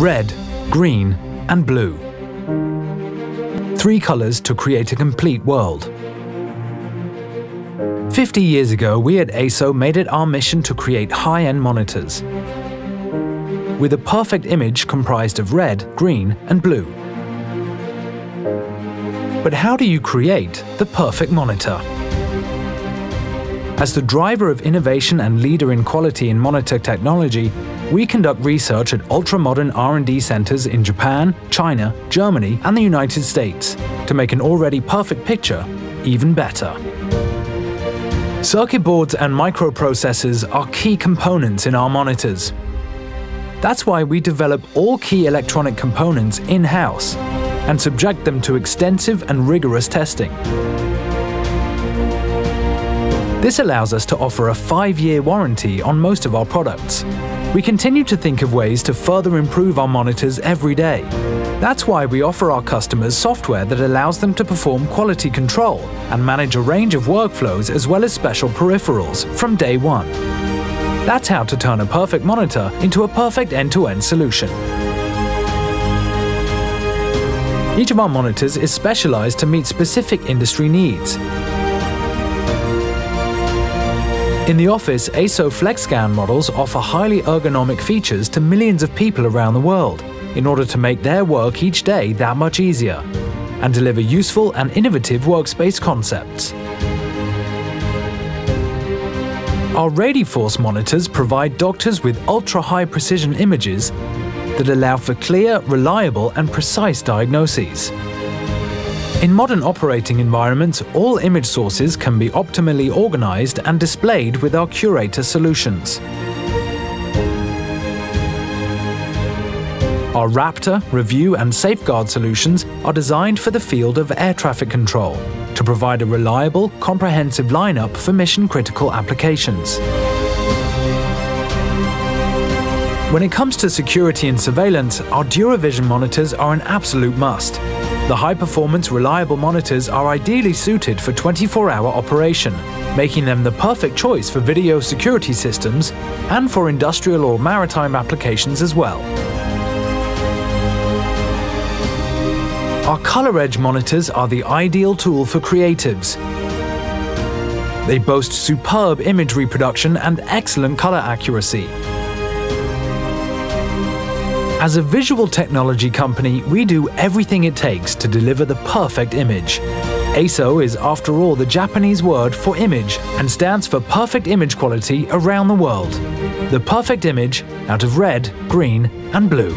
red, green and blue. Three colours to create a complete world. 50 years ago, we at EIZO made it our mission to create high-end monitors with a perfect image comprised of red, green and blue. But how do you create the perfect monitor? As the driver of innovation and leader in quality in monitor technology, we conduct research at ultra-modern R&D centers in Japan, China, Germany and the United States to make an already perfect picture even better. Circuit boards and microprocessors are key components in our monitors. That's why we develop all key electronic components in-house and subject them to extensive and rigorous testing. This allows us to offer a five-year warranty on most of our products. We continue to think of ways to further improve our monitors every day. That's why we offer our customers software that allows them to perform quality control and manage a range of workflows as well as special peripherals from day one. That's how to turn a perfect monitor into a perfect end-to-end solution. Each of our monitors is specialized to meet specific industry needs. In the office, EIZO FlexScan models offer highly ergonomic features to millions of people around the world in order to make their work each day that much easier and deliver useful and innovative workspace concepts. Our RadiForce monitors provide doctors with ultra-high precision images that allow for clear, reliable and precise diagnoses. In modern operating environments, all image sources can be optimally organized and displayed with our CuratOR solutions. Our Raptor, Review and Safeguard solutions are designed for the field of air traffic control to provide a reliable, comprehensive lineup for mission-critical applications. When it comes to security and surveillance, our DuraVision monitors are an absolute must. The high-performance, reliable monitors are ideally suited for 24-hour operation, making them the perfect choice for video security systems and for industrial or maritime applications as well. Our ColorEdge monitors are the ideal tool for creatives. They boast superb image reproduction and excellent color accuracy. As a visual technology company, we do everything it takes to deliver the perfect image. EIZO is after all the Japanese word for image and stands for perfect image quality around the world. The perfect image out of red, green and blue.